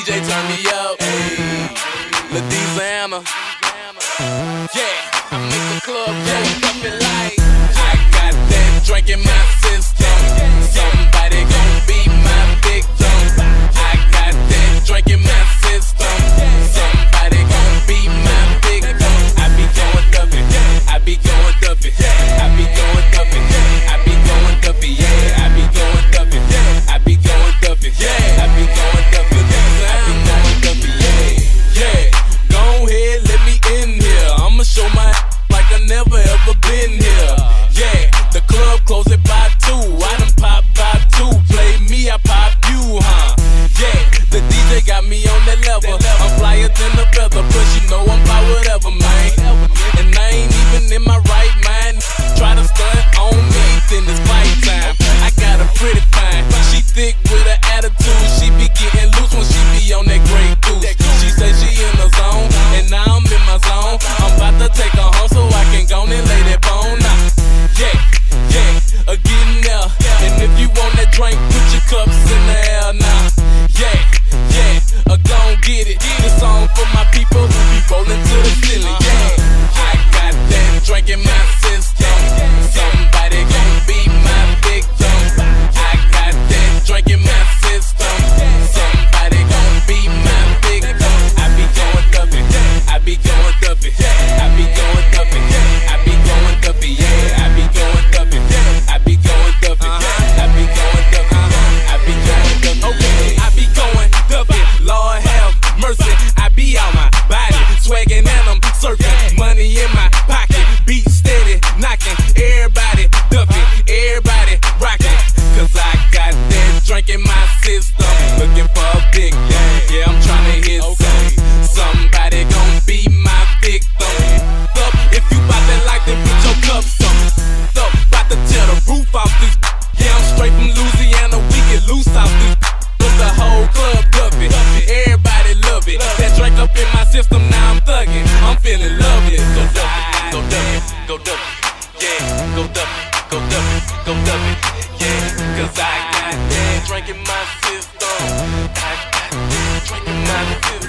DJ turn me up. Hey, Ladies Hammer. money in my drinking my system. Drinking my.